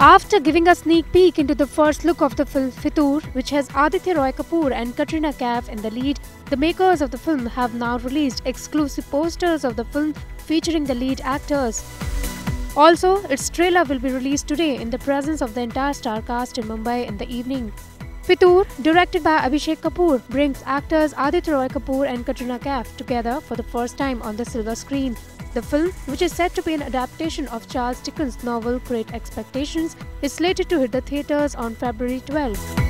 After giving a sneak peek into the first look of the film Fitoor, which has Aditya Roy Kapur and Katrina Kaif in the lead, the makers of the film have now released exclusive posters of the film featuring the lead actors. Also, its trailer will be released today in the presence of the entire star cast in Mumbai in the evening. Fitoor, directed by Abhishek Kapoor, brings actors Aditya Roy Kapur and Katrina Kaif together for the first time on the silver screen. The film, which is said to be an adaptation of Charles Dickens' novel Great Expectations, is slated to hit the theatres on February 12.